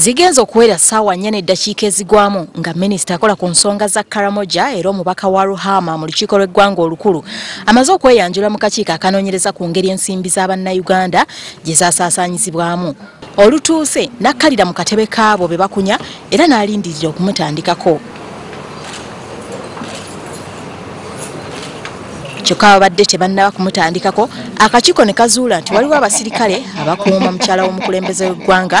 zigenza okuwera ssaawa nnya n'eddakiika ezigwamu nga minisita akola ku nsonga za karamoja era omubaka wa ruhama mu lukiiko lw'eggwanga olukulu. Amaze okweyanjula mu kakiiko akanoonyereza ku ngeri ensimbi z'abannayuganda gye zaasaasaanyizibwamu. Olutuuse nakkalira mu katebe kaabo be bakunya era n'alindirira okumutandikako. Kyokka babadde tebannaba kumutandikako akakiiko ne kazuula nti waliwo abasirikale abakuuma mukyala w'omukulembeze w'eggwanga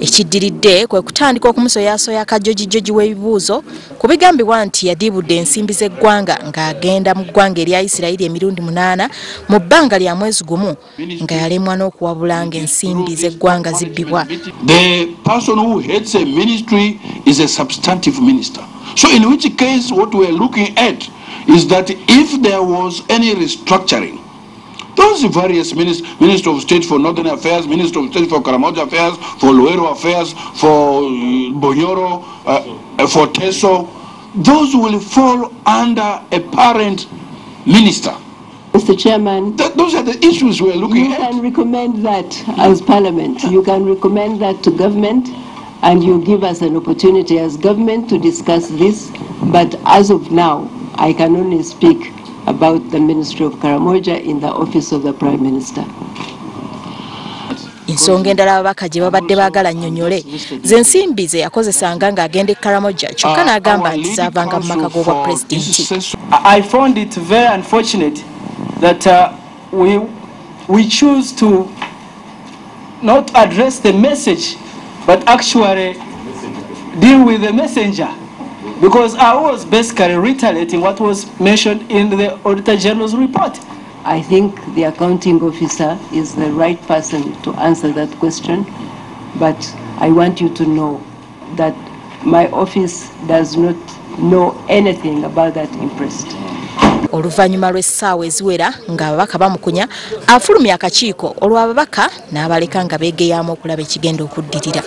ekiddiridde kwe kutandika okumusoyasoya akajojijoji w'ebibuuzo ku bigambibwa nti yadiibudde ensimbi z'eggwanga ng'agenda mu ggwanga erya isirayiri emirundi munaana mu bbanga lya mwezi gumu nga yalemwa n'okuwabula ng'ensimbi z'eggwanga zibbibwa. So in which case what we're looking at is that if there was any restructuring those various minister, minister of state for northern affairs minister of state for karamoja affairs for Luweero affairs for uh, Bunyoro uh, for teso those will fall under a parent minister Mr. Chairman, Th those are the issues we're looking you at. can recommend that as Parliament. You can recommend that to government and you give us an opportunity as government to discuss this. But as of now, I can only speak about the Ministry of Karamoja in the office of the Prime Minister. ensonga endala ababaka gye babadde baagala nnyonnyole z'ensimbi ze yakozesanga ng'agenda e karamoja kyokka n'agamba nti zaavanga mu maka g'obwa pulezidenti I found it very unfortunate that uh, we, we choose to not address the message, but actually deal with the messenger. Because I was basically reiterating what was mentioned in the Auditor General's report. I think the accounting officer is the right person to answer that question, but I want you to know that my office does not know anything about that imprest. oluvannyuma lw'essaawa eziwera ng'ababaka bamukunya afulumya akakiiko olw'ababaka n'abaleka nga beegeyaamu okulaba ekigenda okuddirira